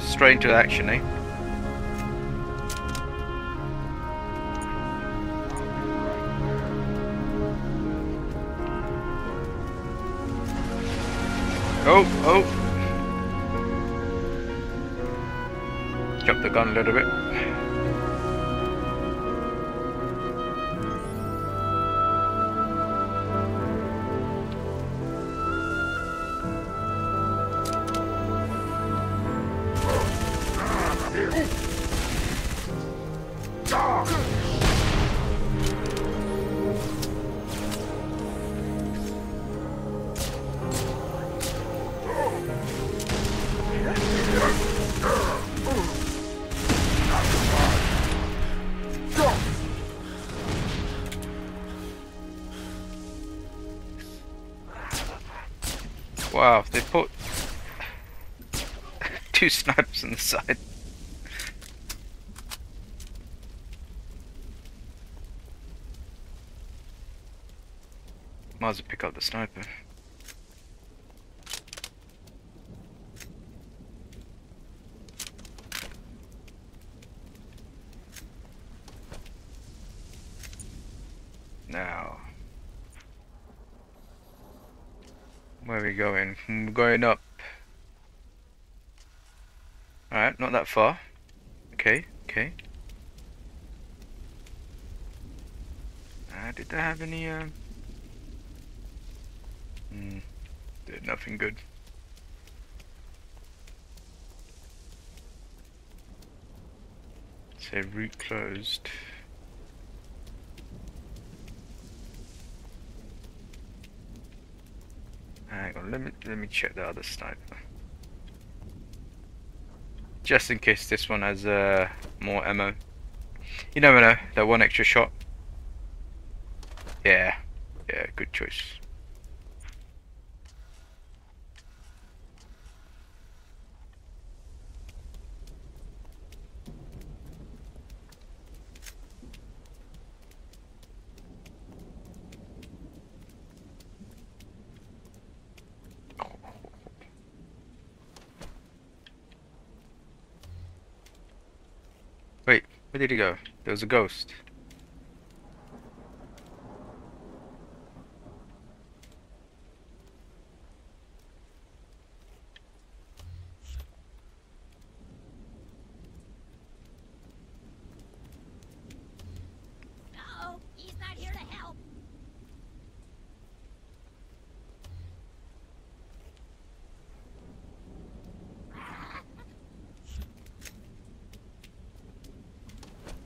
Straight into action, eh? Oh, oh. Jump the gun a little bit. two snipers on the side. Might as well pick up the sniper. Now, where are we going? We're going up. Alright, not that far. Okay, okay. Uh, did they have any, um... Hmm, did nothing good. Say route closed. Hang on, let me let me check the other sniper. Just in case this one has uh, more ammo. You never know, that one extra shot. Yeah, yeah, good choice. Wait, where did he go? There was a ghost.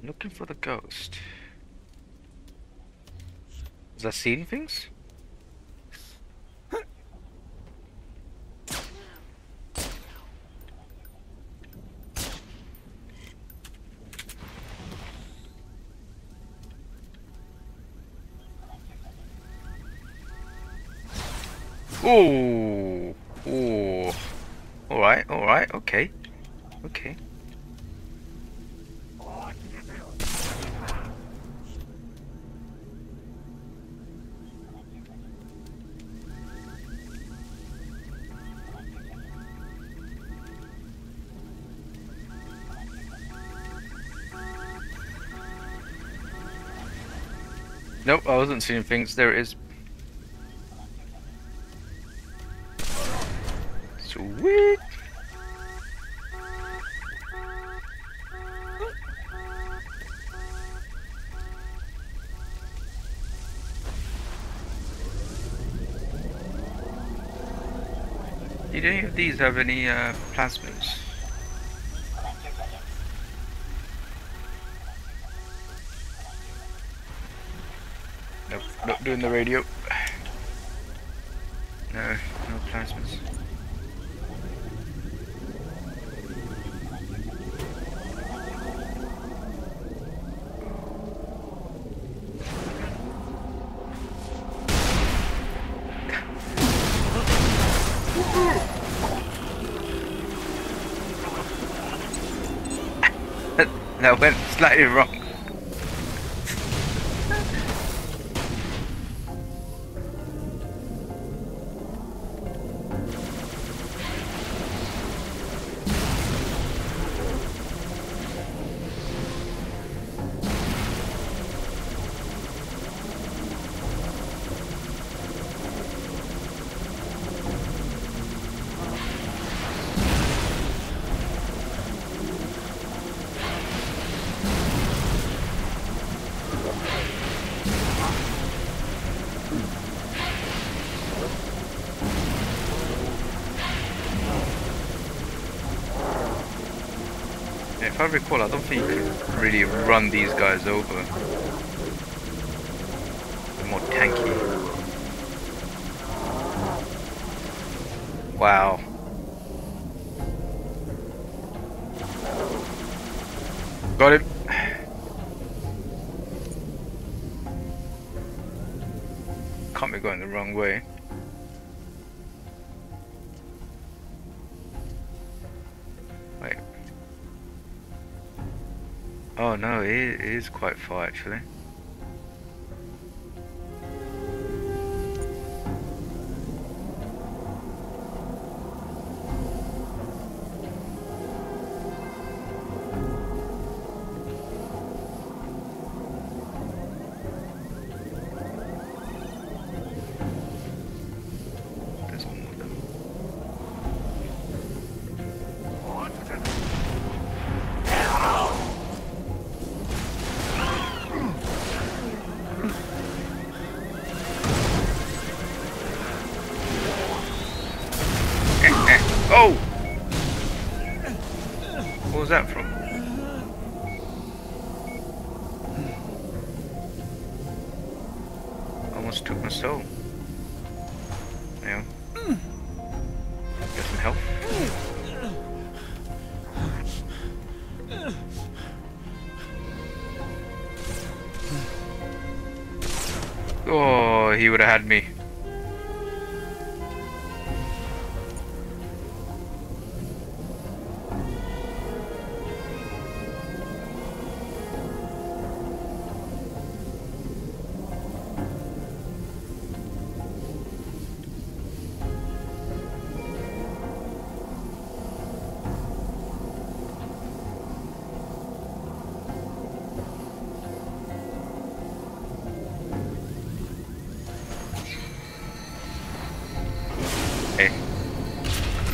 Looking for the ghost. Is that seeing things? Ooh, wasn't seeing things. There it is. Sweet. Did any of these have any uh, plasmas? Nope, not doing the radio. No, no plasmas. that went slightly wrong. If I recall, I don't think you can really run these guys over. They're more tanky. Wow. Got it. Can't be going the wrong way. It is quite far actually. Would have had me.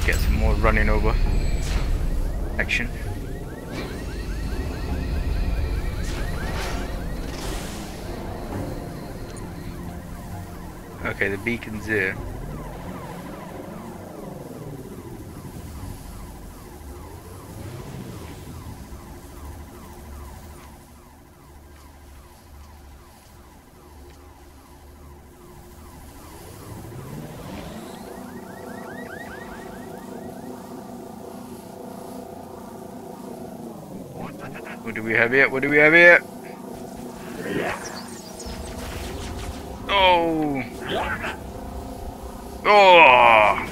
Get some more running over action. Okay, the beacon's there. What do we have here? What do we have here? Oh! Oh!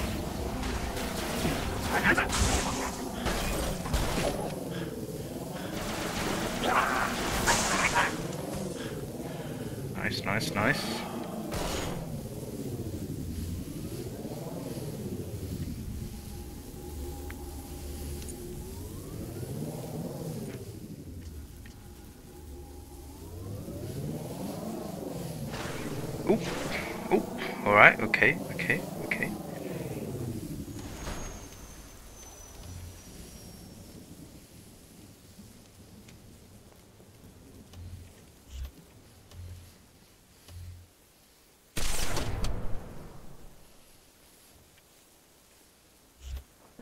Nice, nice, nice. Oop, oop. Alright, okay, okay, okay.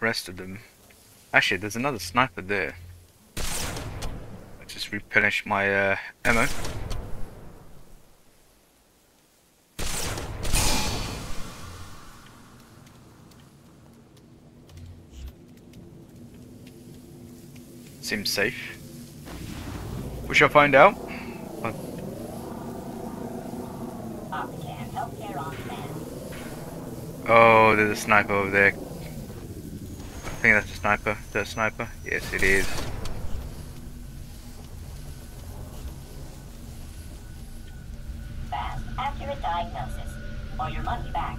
Rest of them. Actually, there's another sniper there. I just replenish my uh, ammo. Seems safe. We shall find out. Optican, healthcare on demand. Oh, there's a sniper over there. I think that's a sniper. A sniper? Yes, it is. Fast, accurate diagnosis. Or your money back.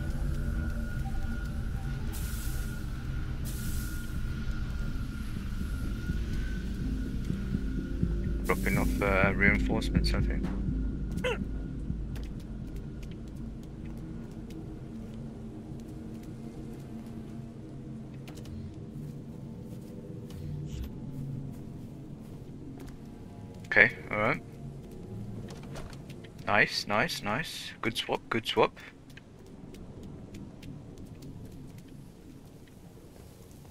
Dropping off uh, reinforcements, I think. Okay, alright. Nice, nice, nice. Good swap, good swap.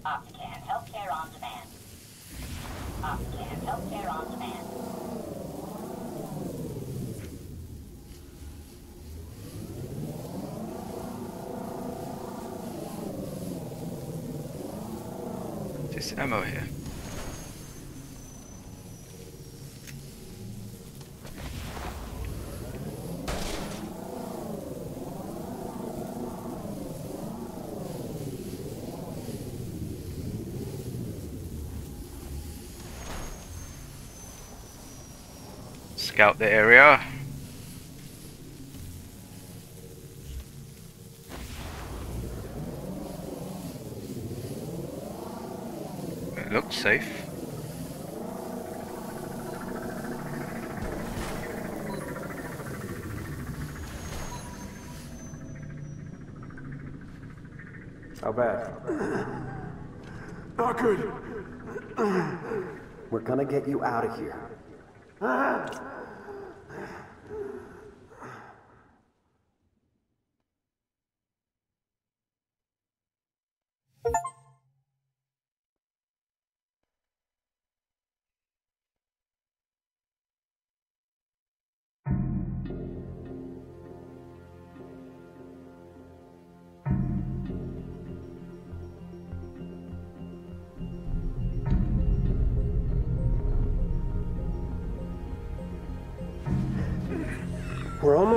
Optican, healthcare on demand. Optican healthcare on demand. This ammo here. Scout the area. It looks safe. How bad? Not good. We're gonna get you out of here. We're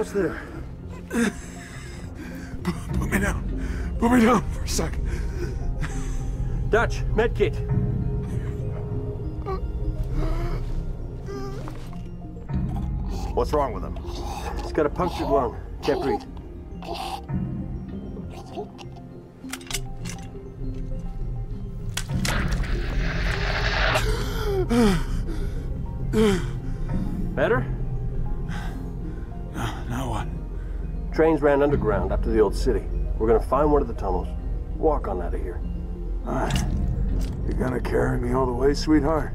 almost there. Put me down. Put me down for a second. Dutch, medkit. What's wrong with him? He's got a punctured lung. Can't breathe. Trains ran underground up to the old city. We're gonna find one of the tunnels. Walk on out of here. Alright. you're gonna carry me all the way, sweetheart?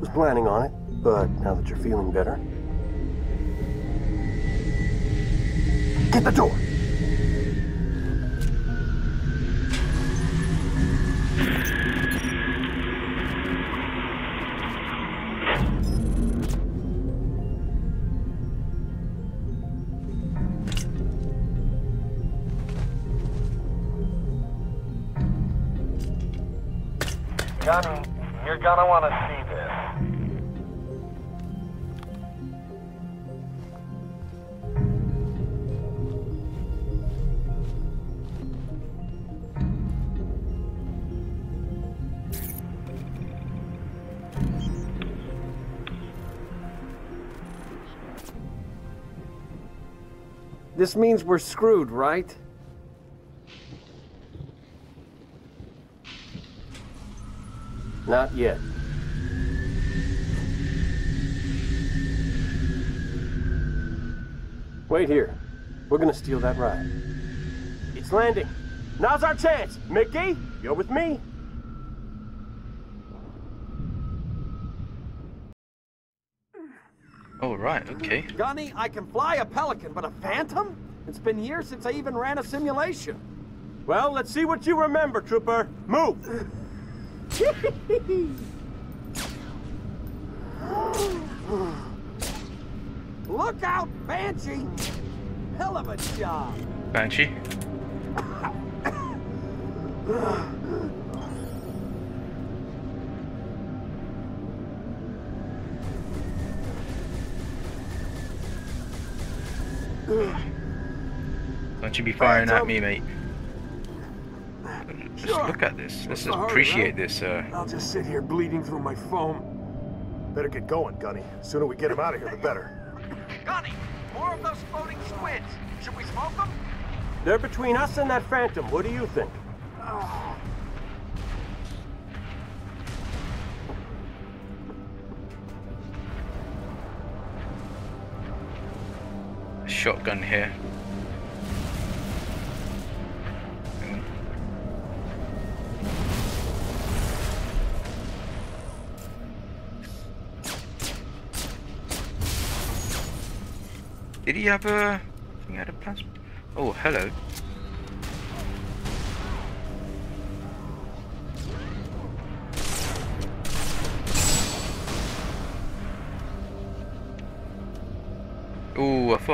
Was planning on it, but now that you're feeling better. Get the door! This means we're screwed, right? Not yet. Wait here. We're gonna steal that ride. It's landing. Now's our chance. Mickey, you're with me. Oh right, okay. Gunny, I can fly a Pelican, but a Phantom? It's been years since I even ran a simulation. Well, let's see what you remember, Trooper. Move. Look out, Banshee! Hell of a job. Banshee. Don't you be firing at me, mate. Just Sure. look at this. Let's just appreciate right? this. Uh, I'll just sit here bleeding through my foam. Better get going, Gunny. The Sooner we get him out of here, the better. Gunny, more of those floating squids. Should we smoke them? They're between us and that Phantom. What do you think? Shotgun here. Did he have a? He had a plasma. Oh, hello.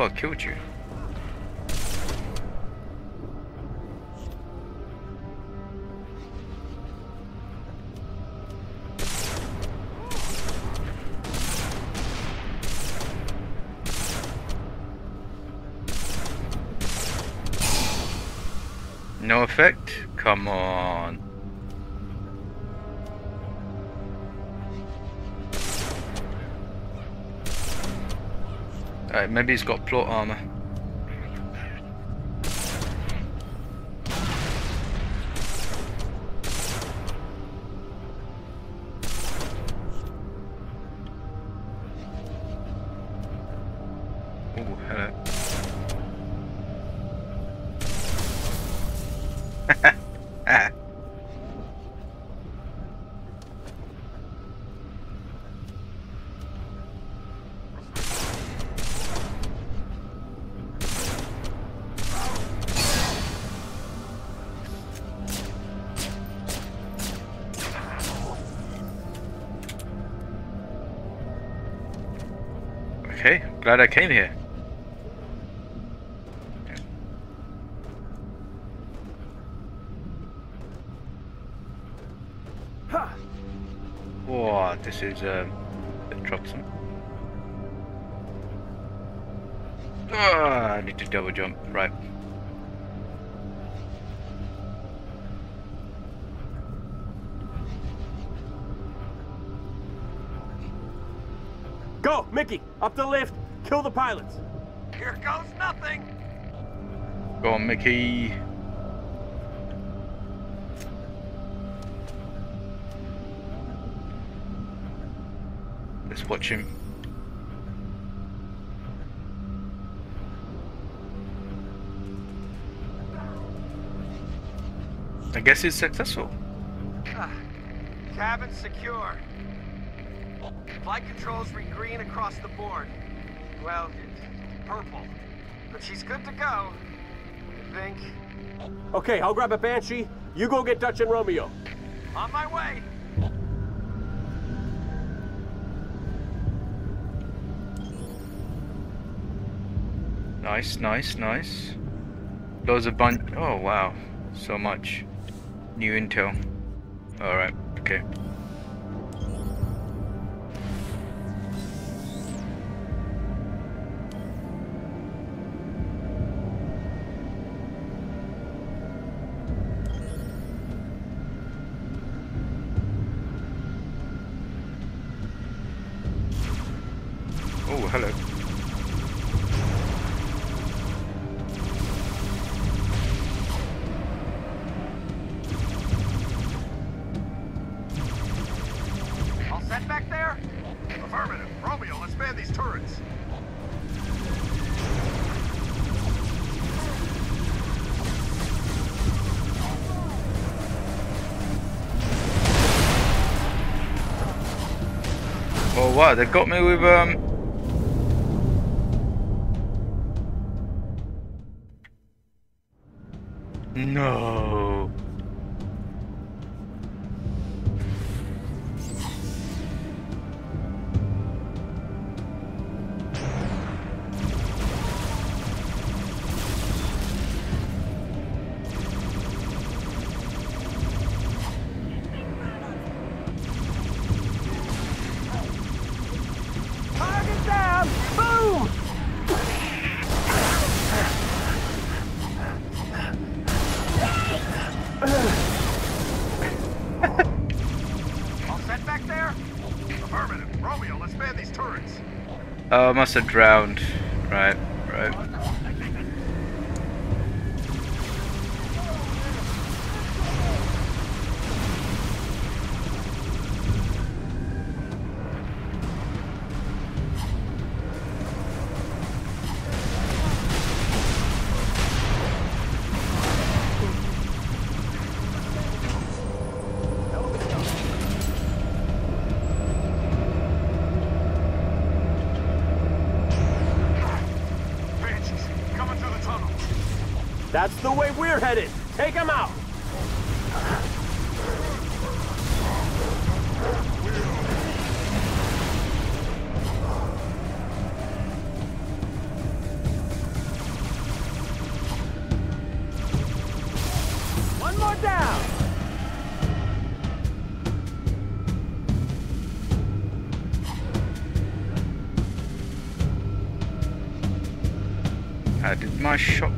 I killed you. No effect? Come on. Maybe he's got plot armor. Glad I came here. Whoa, this is um, a bit troublesome. Ah, I need to double jump. Right. Go, Mickey, up the lift. Kill the pilots. Here goes nothing. Go on, Mickey. Let's watch him. I guess he's successful. Ah, cabin secure. Flight controls read green across the board. Well, purple. But she's good to go. I think. Okay, I'll grab a Banshee. You go get Dutch and Romeo. On my way. Nice, nice, nice. Those a bunch. Oh wow, so much new intel. All right, okay. Wow, they got me with um. Must have drowned. That's the way we're headed. Take them out. One more down. I did my shot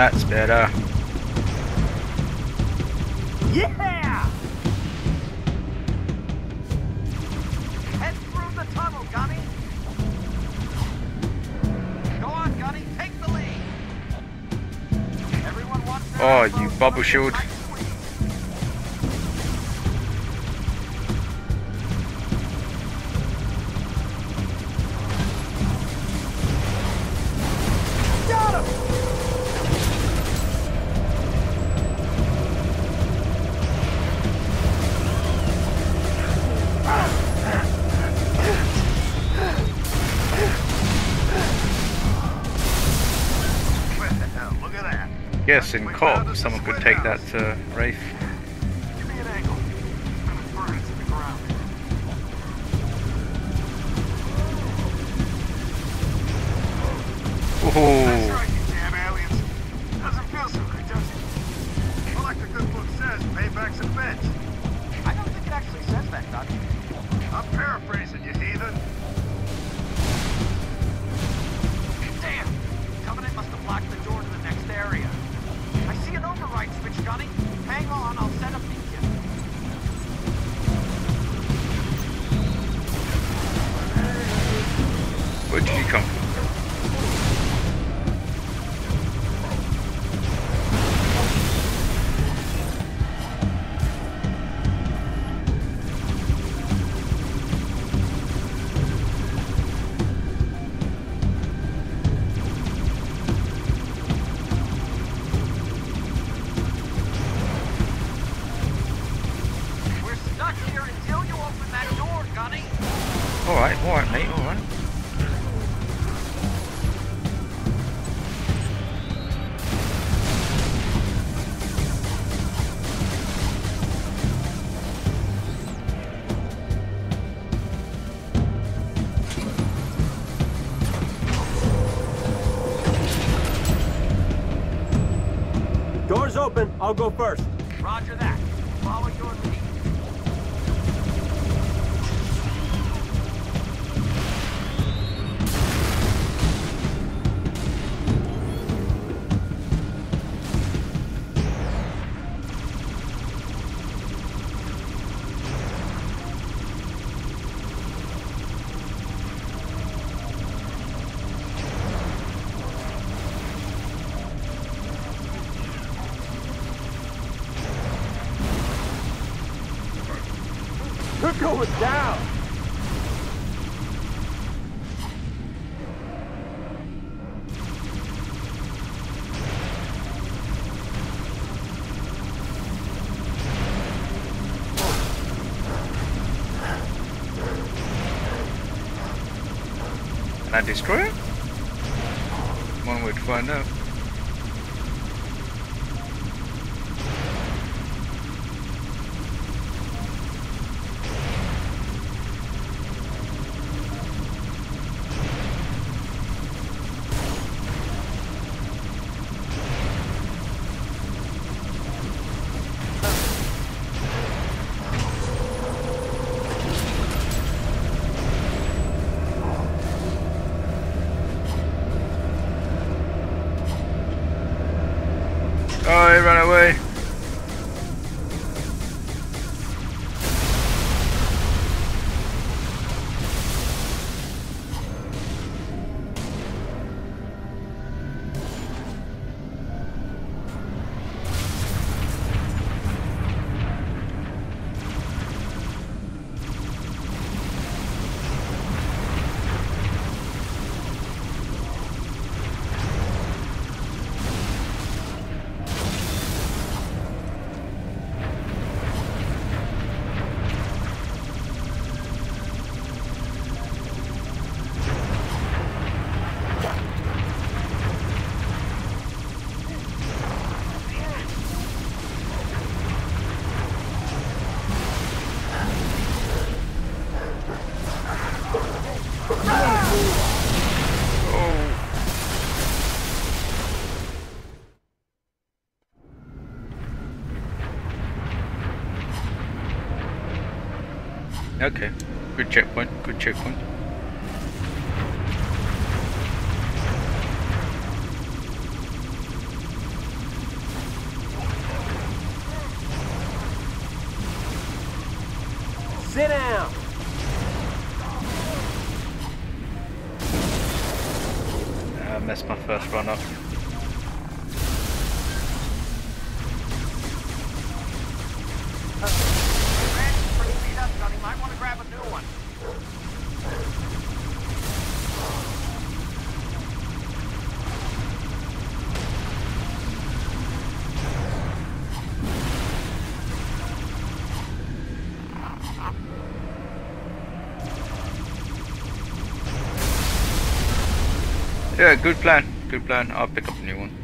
That's better. Yeah! Head through the tunnel, Gunny. Go on, Gunny, take the lead. Everyone Oh, you bubble shield. in court, someone could take that uh, Wraith. I'll go first. I destroy it? One way to find out. Oh, he ran away. Checkpoint. Sit down. I Uh, messed my first run up. Good plan. Good plan. I'll pick up a new one.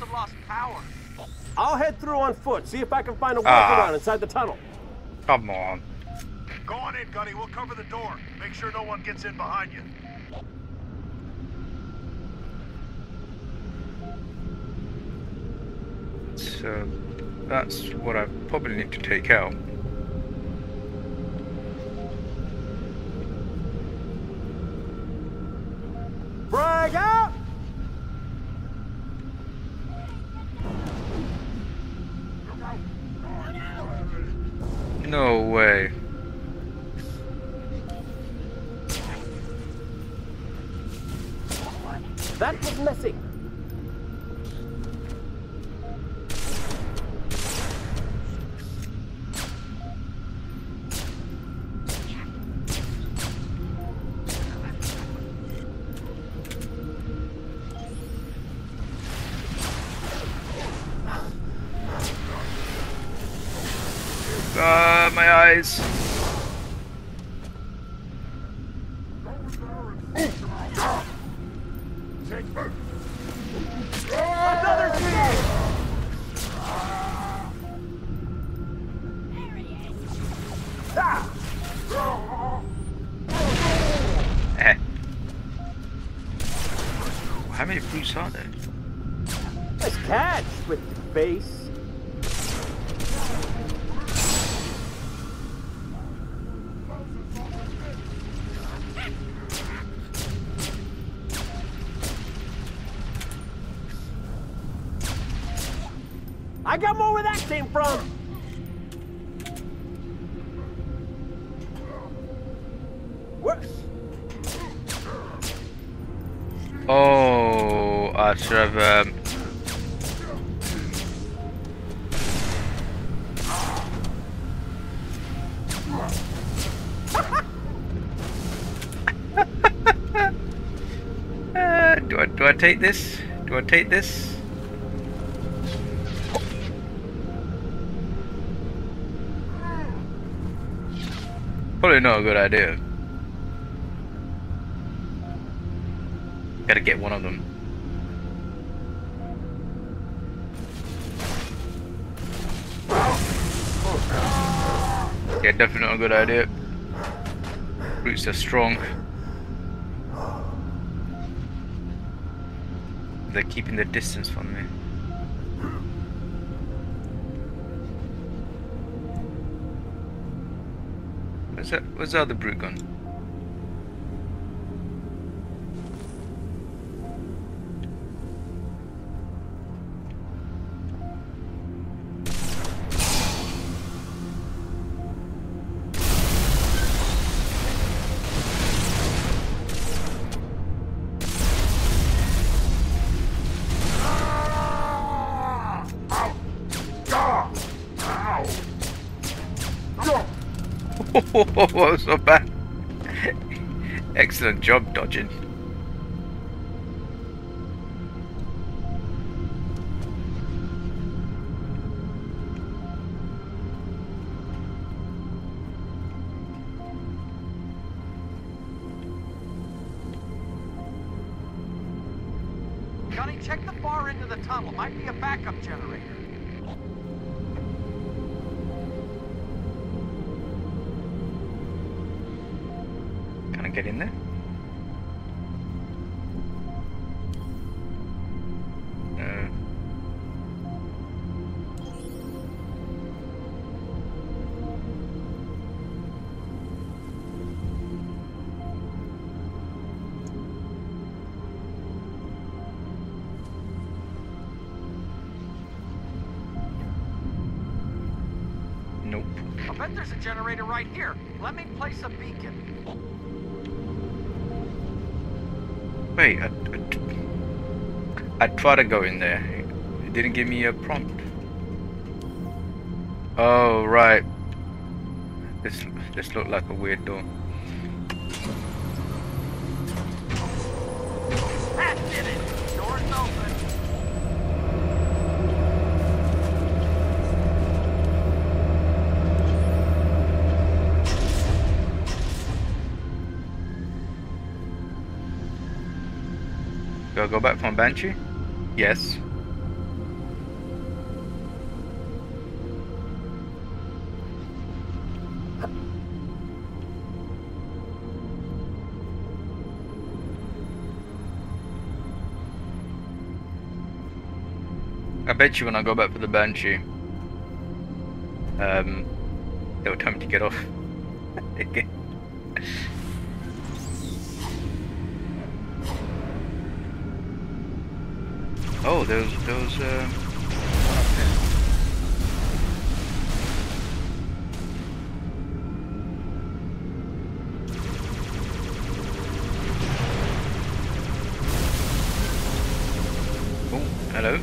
Have lost power. I'll head through on foot. See if I can find a Ah. workaround inside the tunnel. Come on. Go on in, Gunny. We'll cover the door. Make sure no one gets in behind you. So that's what I probably need to take out. Ah, my eyes. Take this? Do I take this? Probably not a good idea. Gotta get one of them. Yeah, definitely not a good idea. Roots are strong. They're keeping the distance from me. Where's that? Where's the other brute gone? Whoa, whoa, whoa, bad. Excellent job dodging. Johnny, check the far end of the tunnel. Might be a backup generator. In there? I to go in there. It didn't give me a prompt. Oh, right. This this looked like a weird door. Go back from Banshee? Yes. I bet you when I go back for the Banshee, um, they'll tell me to get off. Those those um one up there. Oh, hello.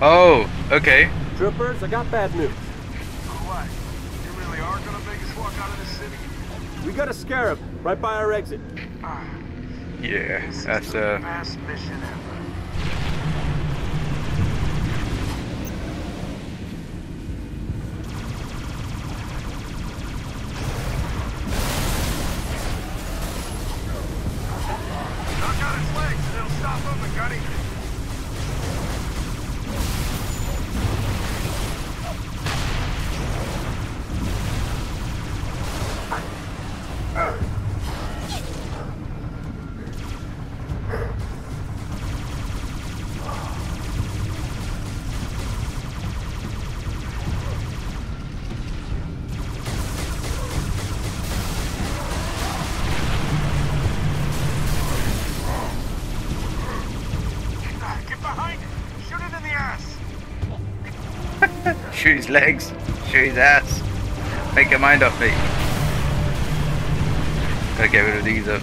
Oh, okay. Troopers, I got bad news. What? You really are gonna make us walk out of this city? We got a scarab right by our exit. Ah, Yeah, that's uh legs, shoot his ass. Make your mind up, mate. Gotta get rid of these though.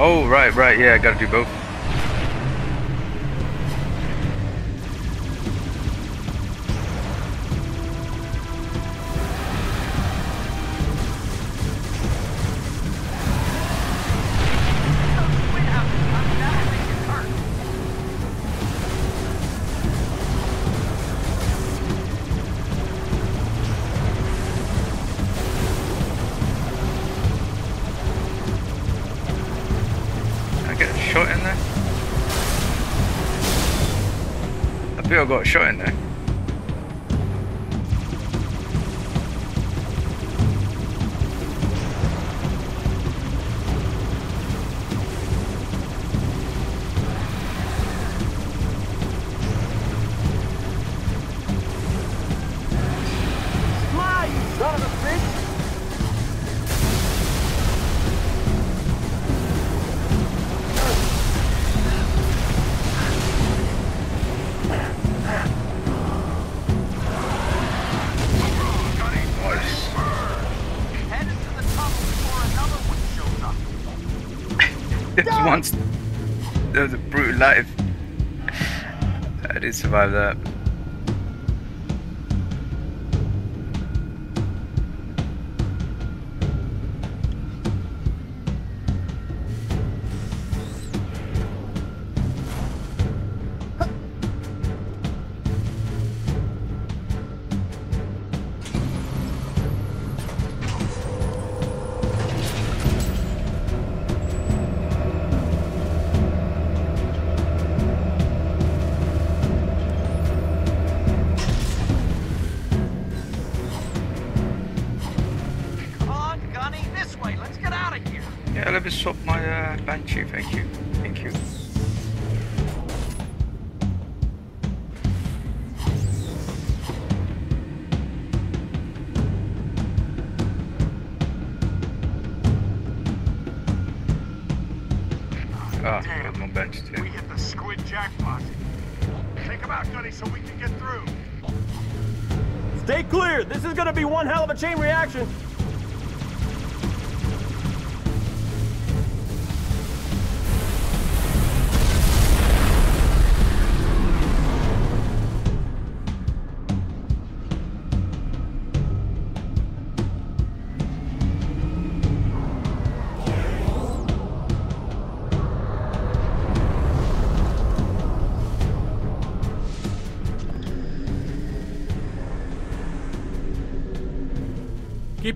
Oh right, right, yeah, I gotta do both. Got shot in There was once there was a brutal life. I did survive that.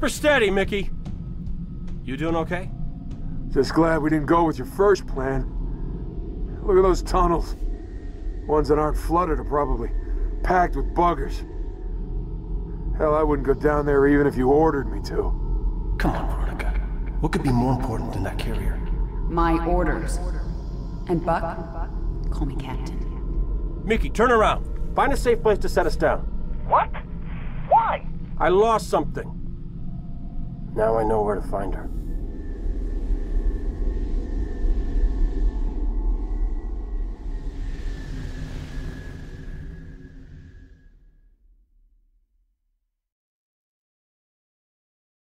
Her steady, Mickey. You doing okay? Just glad we didn't go with your first plan. Look at those tunnels. Ones that aren't flooded are probably packed with buggers. Hell, I wouldn't go down there even if you ordered me to. Come on, Veronica. What could be more important than that carrier? My orders. And Buck, call me Captain. Mickey, turn around. Find a safe place to set us down. What? Why? I lost something. Now I know where to find her.